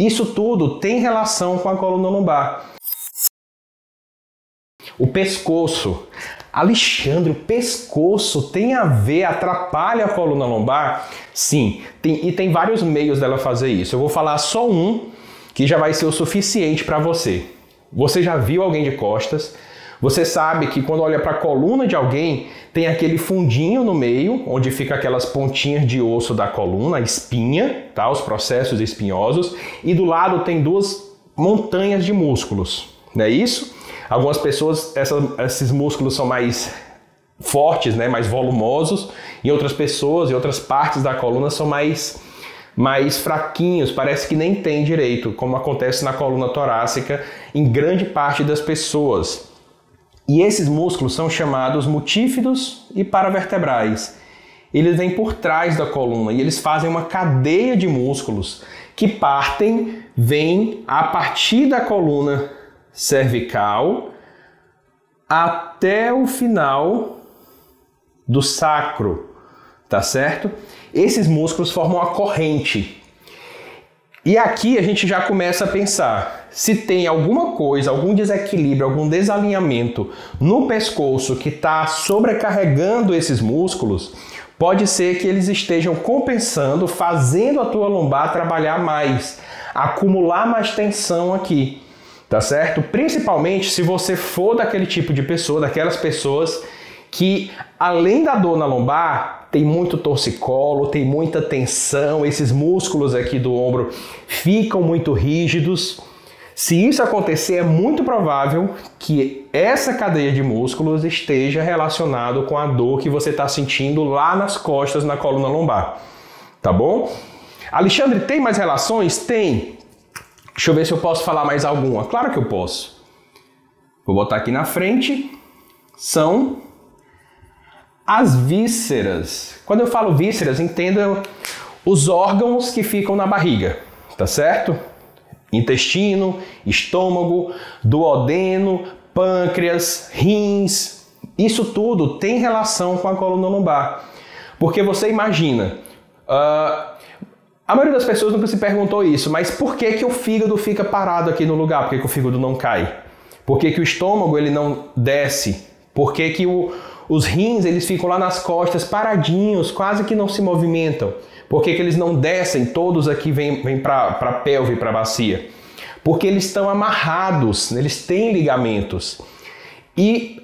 Isso tudo tem relação com a coluna lombar. O pescoço. Alexandre, o pescoço tem a ver, atrapalha a coluna lombar? Sim, tem, e tem vários meios dela fazer isso. Eu vou falar só um que já vai ser o suficiente para você. Você já viu alguém de costas? Você sabe que quando olha para a coluna de alguém, tem aquele fundinho no meio, onde fica aquelas pontinhas de osso da coluna, a espinha, tá? Os processos espinhosos, e do lado tem duas montanhas de músculos, não é isso? Algumas pessoas, esses músculos são mais fortes, né, mais volumosos, e outras pessoas e outras partes da coluna são mais mais fraquinhos, parece que nem tem direito, como acontece na coluna torácica em grande parte das pessoas. E esses músculos são chamados multífidos e paravertebrais. Eles vêm por trás da coluna e eles fazem uma cadeia de músculos que partem, vêm a partir da coluna cervical até o final do sacro, tá certo? Esses músculos formam a corrente. E aqui a gente já começa a pensar se tem alguma coisa, algum desequilíbrio, algum desalinhamento no pescoço que está sobrecarregando esses músculos, pode ser que eles estejam compensando, fazendo a tua lombar trabalhar mais, acumular mais tensão aqui tá certo? Principalmente se você for daquele tipo de pessoa, daquelas pessoas que além da dor na lombar, tem muito torcicolo, tem muita tensão, esses músculos aqui do ombro ficam muito rígidos. Se isso acontecer, é muito provável que essa cadeia de músculos esteja relacionado com a dor que você está sentindo lá nas costas, na coluna lombar. Tá bom? Alexandre, tem mais relações? Tem. Deixa eu ver se eu posso falar mais alguma. Claro que eu posso. Vou botar aqui na frente. São as vísceras. Quando eu falo vísceras, entenda os órgãos que ficam na barriga, tá certo? Intestino, estômago, duodeno, pâncreas, rins. Isso tudo tem relação com a coluna lombar. Porque você imagina, uh, a maioria das pessoas nunca se perguntou isso, mas por que, que o fígado fica parado aqui no lugar? Por que, que o fígado não cai? Por que, que o estômago ele não desce? Por que, que o, os rins eles ficam lá nas costas paradinhos, quase que não se movimentam? Por que, que eles não descem? Todos aqui vêm, vêm para a pelve, para a bacia. Porque eles estão amarrados, eles têm ligamentos. E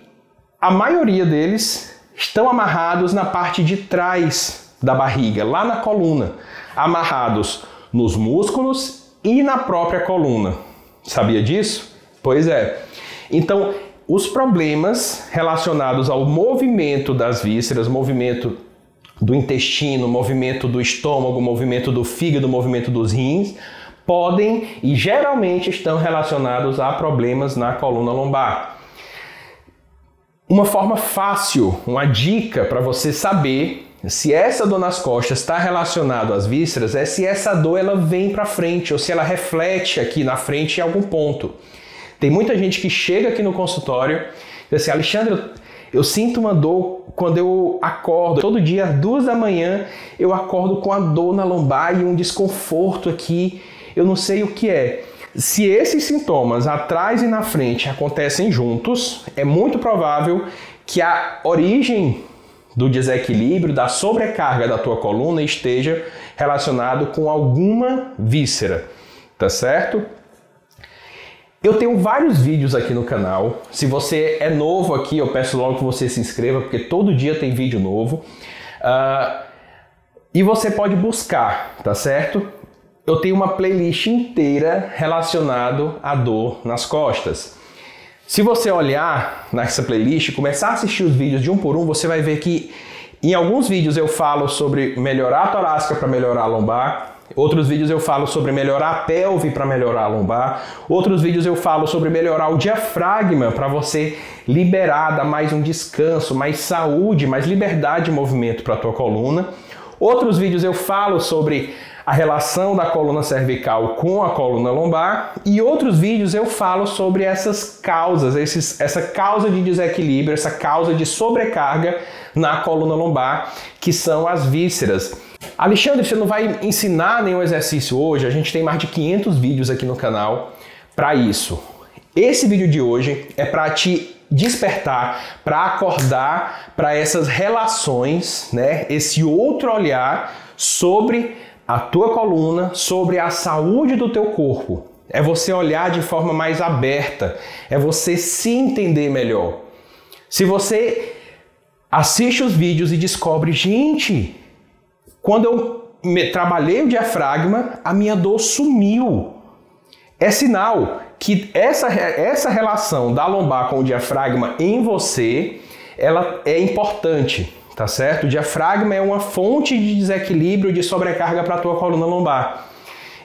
a maioria deles estão amarrados na parte de trás da barriga, lá na coluna amarrados nos músculos e na própria coluna. Sabia disso? Pois é. Então, os problemas relacionados ao movimento das vísceras, movimento do intestino, movimento do estômago, movimento do fígado, movimento dos rins, podem e geralmente estão relacionados a problemas na coluna lombar. Uma forma fácil, uma dica para você saber se essa dor nas costas está relacionada às vísceras, é se essa dor ela vem para frente ou se ela reflete aqui na frente em algum ponto. Tem muita gente que chega aqui no consultório e diz assim, Alexandre, eu sinto uma dor quando eu acordo. Todo dia, às duas da manhã, eu acordo com a dor na lombar e um desconforto aqui. Eu não sei o que é. Se esses sintomas atrás e na frente acontecem juntos, é muito provável que a origem do desequilíbrio, da sobrecarga da tua coluna esteja relacionado com alguma víscera, tá certo? Eu tenho vários vídeos aqui no canal. Se você é novo aqui, eu peço logo que você se inscreva, porque todo dia tem vídeo novo. Uh, e você pode buscar, tá certo? Eu tenho uma playlist inteira relacionado à dor nas costas. Se você olhar nessa playlist, começar a assistir os vídeos de um por um, você vai ver que em alguns vídeos eu falo sobre melhorar a torácica para melhorar a lombar, Outros vídeos eu falo sobre melhorar a pelve para melhorar a lombar. Outros vídeos eu falo sobre melhorar o diafragma para você liberar, dar mais um descanso, mais saúde, mais liberdade de movimento para a tua coluna. Outros vídeos eu falo sobre a relação da coluna cervical com a coluna lombar e outros vídeos eu falo sobre essas causas, esses, essa causa de desequilíbrio, essa causa de sobrecarga na coluna lombar, que são as vísceras. Alexandre, você não vai ensinar nenhum exercício hoje? A gente tem mais de 500 vídeos aqui no canal para isso. Esse vídeo de hoje é para te despertar, para acordar para essas relações, né? Esse outro olhar sobre a tua coluna, sobre a saúde do teu corpo. É você olhar de forma mais aberta, é você se entender melhor. Se você assiste os vídeos e descobre, gente, quando eu trabalhei o diafragma, a minha dor sumiu. É sinal que essa, essa relação da lombar com o diafragma em você, ela é importante, tá certo? O diafragma é uma fonte de desequilíbrio, de sobrecarga para a tua coluna lombar.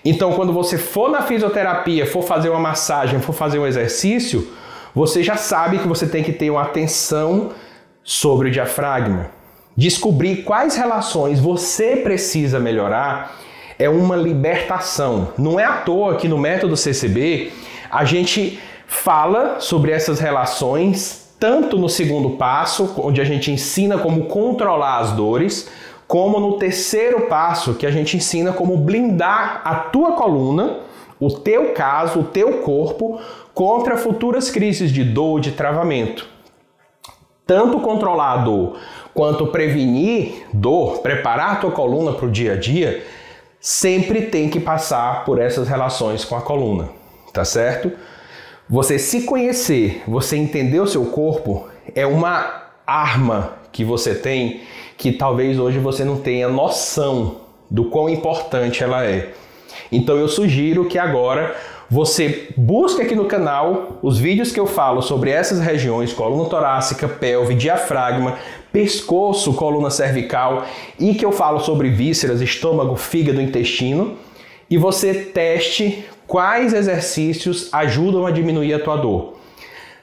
Então, quando você for na fisioterapia, for fazer uma massagem, for fazer um exercício, você já sabe que você tem que ter uma atenção sobre o diafragma. Descobrir quais relações você precisa melhorar é uma libertação. Não é à toa que no método CCB a gente fala sobre essas relações tanto no segundo passo, onde a gente ensina como controlar as dores, como no terceiro passo, que a gente ensina como blindar a tua coluna, o teu caso, o teu corpo contra futuras crises de dor, de travamento. Tanto controlar a dor quanto prevenir dor, preparar a tua coluna para o dia a dia, sempre tem que passar por essas relações com a coluna, tá certo? Você se conhecer, você entender o seu corpo é uma arma que você tem que talvez hoje você não tenha noção do quão importante ela é. Então eu sugiro que agora você busque aqui no canal os vídeos que eu falo sobre essas regiões, coluna torácica, pelve, diafragma, pescoço, coluna cervical e que eu falo sobre vísceras, estômago, fígado, intestino e você teste quais exercícios ajudam a diminuir a tua dor.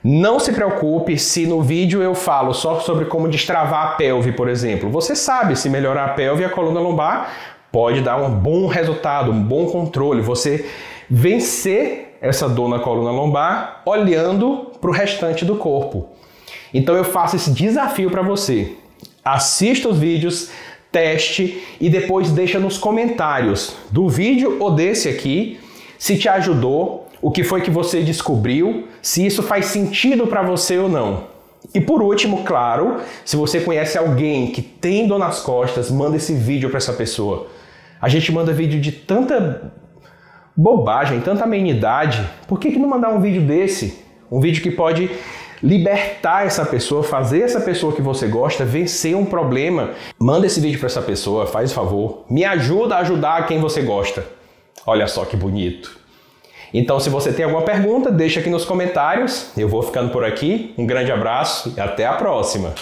Não se preocupe se no vídeo eu falo só sobre como destravar a pelve, por exemplo. Você sabe se melhorar a pelve e a coluna lombar pode dar um bom resultado, um bom controle. Você vencer essa dor na coluna lombar olhando para o restante do corpo. Então eu faço esse desafio para você. Assista os vídeos, teste e depois deixa nos comentários do vídeo ou desse aqui se te ajudou, o que foi que você descobriu, se isso faz sentido para você ou não. E por último, claro, se você conhece alguém que tem dor nas costas, manda esse vídeo para essa pessoa. A gente manda vídeo de tanta bobagem, tanta amenidade. Por que, que não mandar um vídeo desse? Um vídeo que pode libertar essa pessoa, fazer essa pessoa que você gosta vencer um problema. Manda esse vídeo para essa pessoa, faz favor. Me ajuda a ajudar quem você gosta. Olha só que bonito. Então, se você tem alguma pergunta, deixa aqui nos comentários. Eu vou ficando por aqui. Um grande abraço e até a próxima.